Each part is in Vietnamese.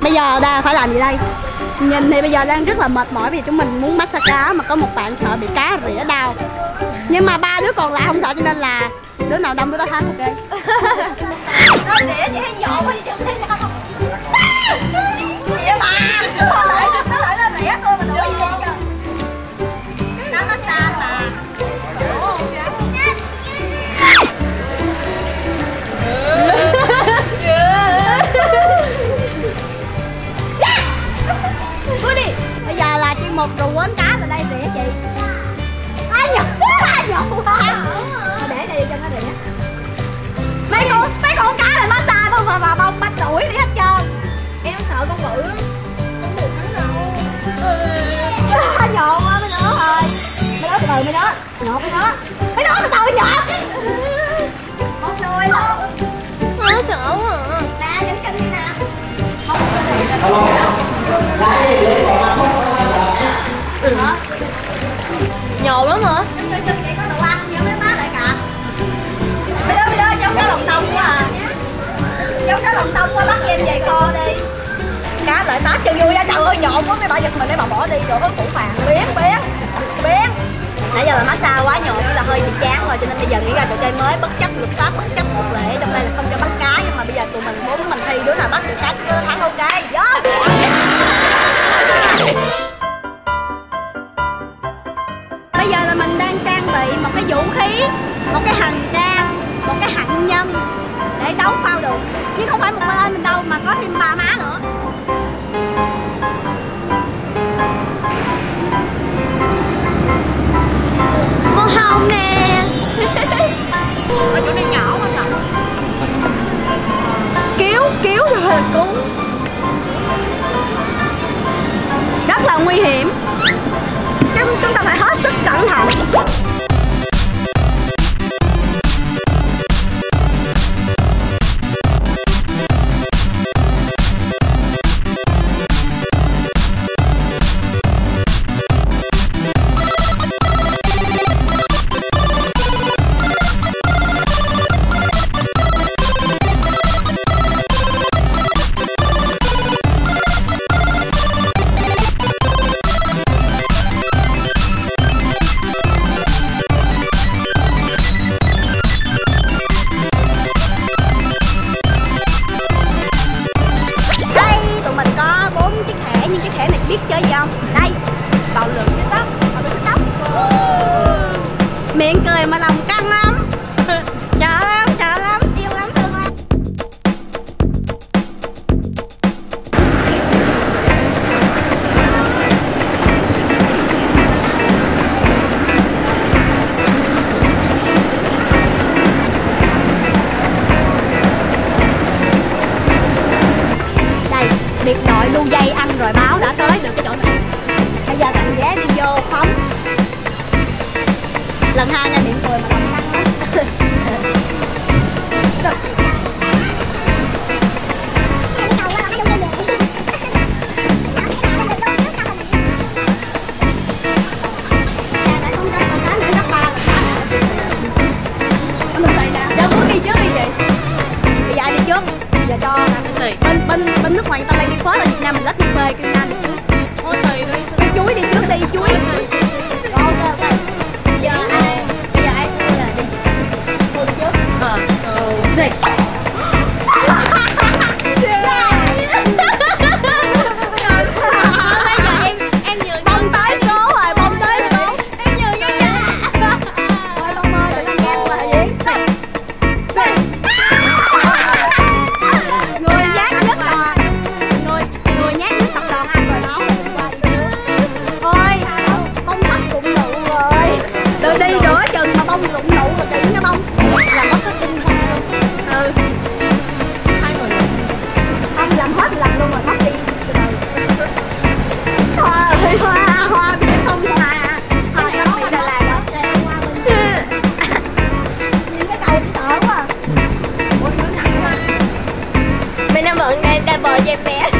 bây giờ đang phải làm gì đây? Nhìn thì bây giờ đang rất là mệt mỏi vì chúng mình muốn massage cá mà có một bạn sợ bị cá rỉa đau. Nhưng mà ba đứa còn lại không sợ cho nên là đứa nào đâm đứa đó thắng ok? Nó rỉa chị hay dọn quá chị không thấy đâu. Rỉa lại đây rỉa chị. Ai nhậu Ai nhậu quá. Thôi để đây đi cho nó rỉa Mấy con mấy con cá này massage thôi mà mà bông bách đuổi đi hết trơn. Em sợ con bự Con bự cắn đâu. Nhộn quá mấy đứa ơi. Mấy đứa từ từ mấy đứa. Nhộn mấy đứa. Mấy đứa từ từ nhộn Một đùi luôn Nó sợ quá à. Nè những chân đi nè một Hả? Nhột lắm hả? chân chân chỉ có đồ ăn nhớ mấy má lại cả Mấy đứa mấy đứa, giống cá lòng tông quá à. Giống cá lòng tông quá, bắt em về kho đi. Cá lại tát cho vui ra trời ơi nhộn quá, mấy bà giật mình, mấy bà bỏ đi rồi hớt củ màng Biến biến biến. Nãy giờ là massage quá nhộn chỉ là hơi bị chán rồi, cho nên bây giờ nghĩ ra trò chơi mới, bất chấp luật pháp, bất chấp một lệ. Trong đây là không cho bắt cá, nhưng mà bây giờ tụi mình muốn mình thi đứa nào bắt được cá thì đứa đó thắng mình đâu mà có thêm ba má nữa. Màu hồng nè. Ở chỗ này nhỏ quá nhở Cứu, cứu rồi cứu. Rất là nguy hiểm. Chúng, chúng ta phải hết sức cẩn thận. Miệng cười mà lòng căng lắm. Sợ lắm, sợ lắm, yêu lắm, thương lắm. Đây, biệt đội lưu dây ăn rồi báo đã tới được cái chỗ này Bây giờ cầm vé nước ngoài người ta lên đi phó ở Việt Nam đã bỏ về mẹ.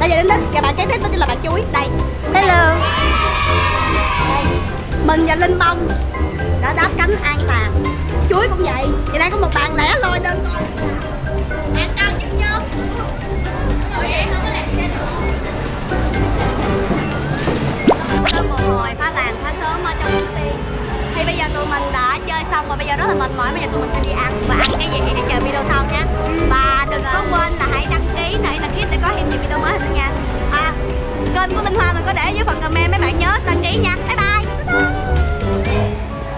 đã về đến đích và bạn kế tiếp đó chính là bạn chuối đây. Hello. Đây. Mình và linh bông đã đáp cánh an toàn. Chuối cũng vậy thì đây có một bạn lẻ loi đơn coi bạn cao nhất nhóm Ôi em không có làm thế nữa. Sau một hồi phá làng phá sớm ở trong công ty. Thì bây giờ tụi mình đã chơi xong và bây giờ rất là mệt mỏi. Bây giờ tụi mình sẽ đi ăn và ăn cái gì thì hãy chờ video sau nha và đừng có quên là hãy đăng có thêm nhiều video mới hơn nữa nha. À kênh của linh hoa mình có để dưới phần comment mấy bạn nhớ đăng ký nha. Bye bye.